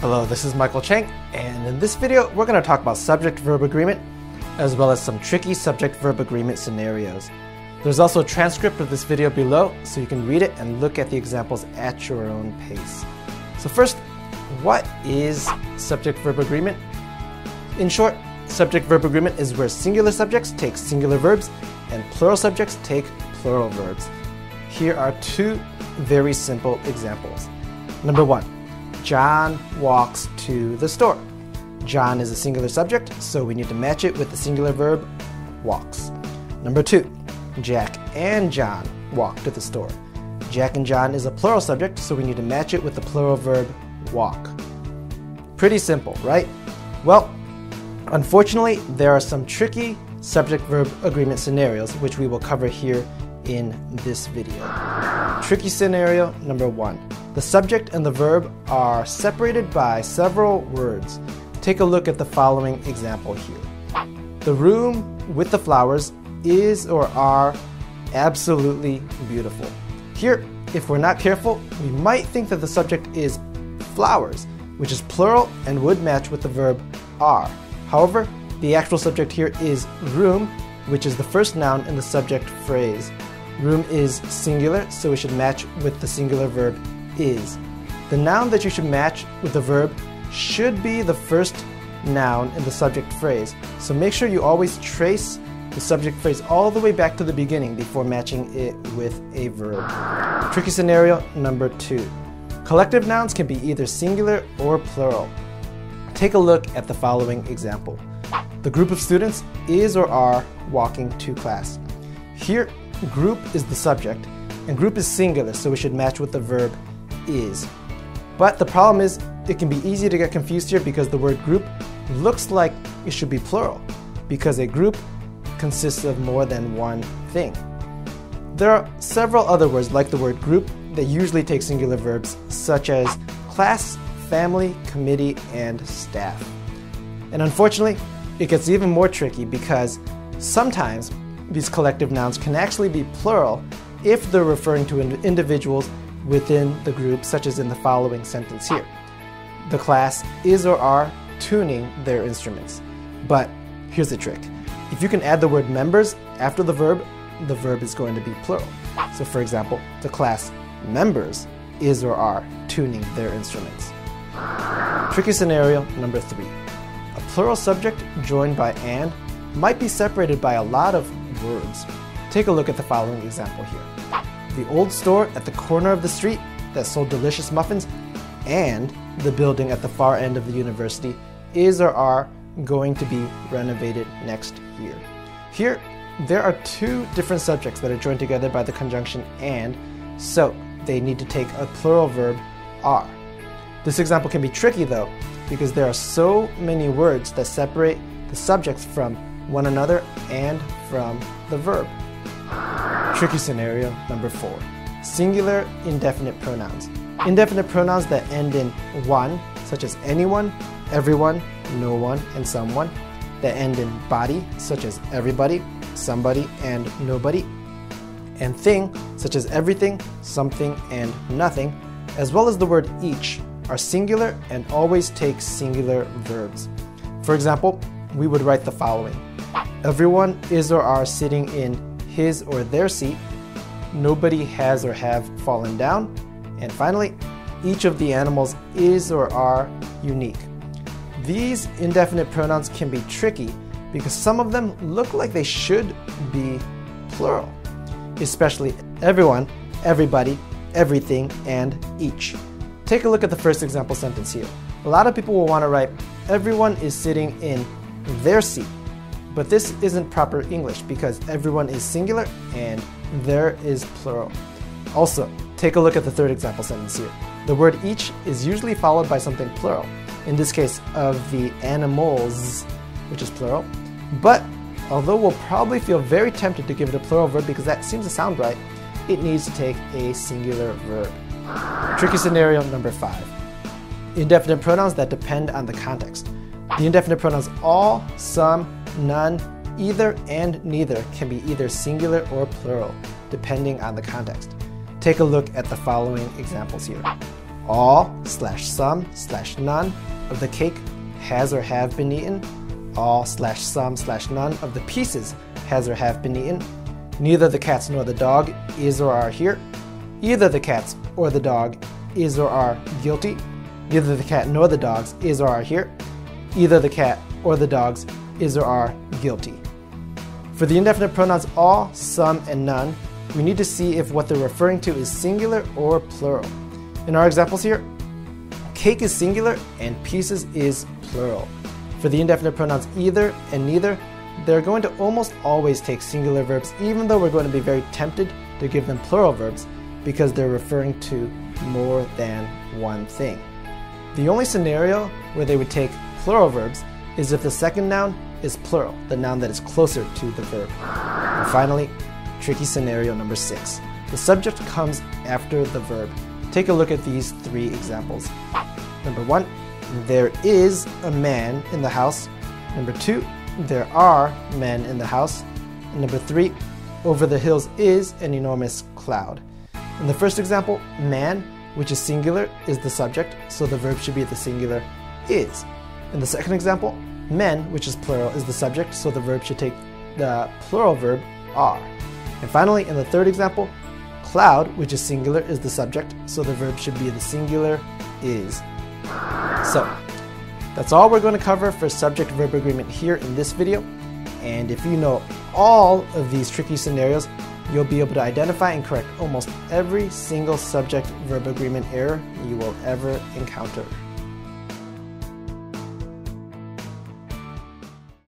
Hello, this is Michael Chang, and in this video, we're going to talk about subject-verb agreement, as well as some tricky subject-verb agreement scenarios. There's also a transcript of this video below, so you can read it and look at the examples at your own pace. So first, what is subject-verb agreement? In short, subject-verb agreement is where singular subjects take singular verbs and plural subjects take plural verbs. Here are two very simple examples. Number one, John walks to the store. John is a singular subject, so we need to match it with the singular verb walks. Number two, Jack and John walk to the store. Jack and John is a plural subject, so we need to match it with the plural verb walk. Pretty simple, right? Well, unfortunately, there are some tricky subject verb agreement scenarios which we will cover here in this video. Tricky scenario number one. The subject and the verb are separated by several words. Take a look at the following example here. The room with the flowers is or are absolutely beautiful. Here, if we're not careful, we might think that the subject is flowers, which is plural and would match with the verb are. However, the actual subject here is room, which is the first noun in the subject phrase. Room is singular, so it should match with the singular verb is. The noun that you should match with the verb should be the first noun in the subject phrase. So make sure you always trace the subject phrase all the way back to the beginning before matching it with a verb. Tricky scenario number two. Collective nouns can be either singular or plural. Take a look at the following example. The group of students is or are walking to class. Here, group is the subject, and group is singular, so we should match with the verb is. But the problem is it can be easy to get confused here because the word group looks like it should be plural because a group consists of more than one thing. There are several other words like the word group that usually take singular verbs such as class, family, committee, and staff. And unfortunately, it gets even more tricky because sometimes these collective nouns can actually be plural if they're referring to individuals within the group, such as in the following sentence here. The class is or are tuning their instruments. But here's the trick. If you can add the word members after the verb, the verb is going to be plural. So for example, the class members is or are tuning their instruments. Tricky scenario number three. A plural subject joined by and might be separated by a lot of words. Take a look at the following example here the old store at the corner of the street that sold delicious muffins, and the building at the far end of the university is or are going to be renovated next year. Here, there are two different subjects that are joined together by the conjunction and, so they need to take a plural verb are. This example can be tricky though, because there are so many words that separate the subjects from one another and from the verb. Tricky scenario number four singular indefinite pronouns. Indefinite pronouns that end in one, such as anyone, everyone, no one, and someone, that end in body, such as everybody, somebody, and nobody, and thing, such as everything, something, and nothing, as well as the word each, are singular and always take singular verbs. For example, we would write the following Everyone is or are sitting in his or their seat. Nobody has or have fallen down. And finally, each of the animals is or are unique. These indefinite pronouns can be tricky because some of them look like they should be plural, especially everyone, everybody, everything, and each. Take a look at the first example sentence here. A lot of people will want to write, everyone is sitting in their seat. But this isn't proper English because everyone is singular and there is plural. Also, take a look at the third example sentence here. The word each is usually followed by something plural, in this case of the animals, which is plural. But although we'll probably feel very tempted to give it a plural verb because that seems to sound right, it needs to take a singular verb. Tricky scenario number five. Indefinite pronouns that depend on the context. The indefinite pronouns all, some, none, either, and neither can be either singular or plural, depending on the context. Take a look at the following examples here. all slash some slash none of the cake has or have been eaten, all slash some slash none of the pieces has or have been eaten, neither the cats nor the dog is or are here, either the cats or the dog is or are guilty, neither the cat nor the dogs is or are here, either the cat or the dogs is or are guilty. For the indefinite pronouns all, some, and none, we need to see if what they're referring to is singular or plural. In our examples here, cake is singular and pieces is plural. For the indefinite pronouns either and neither, they're going to almost always take singular verbs, even though we're going to be very tempted to give them plural verbs because they're referring to more than one thing. The only scenario where they would take plural verbs is if the second noun is plural, the noun that is closer to the verb. And finally, tricky scenario number six. The subject comes after the verb. Take a look at these three examples. Number one, there is a man in the house. Number two, there are men in the house. And number three, over the hills is an enormous cloud. In the first example, man, which is singular, is the subject, so the verb should be the singular is. In the second example, men, which is plural, is the subject, so the verb should take the plural verb are. And finally, in the third example, cloud, which is singular, is the subject, so the verb should be the singular is. So, that's all we're going to cover for subject-verb agreement here in this video. And if you know all of these tricky scenarios, you'll be able to identify and correct almost every single subject-verb agreement error you will ever encounter.